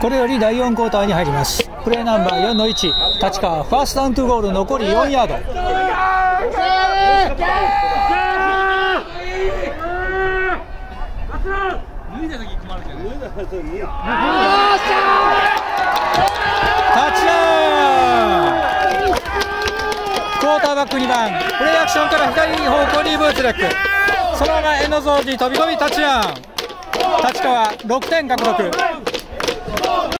これより第4クォーターに入ります。プレーナンバー4の1立川。ファーストダウントゥゴール残り4ヤード。タッチダウン。クォーターバック2番プレーアクションから左方向にブーツレック。そのままエノゾーンに飛び込みタッチダウン。立川6点獲得。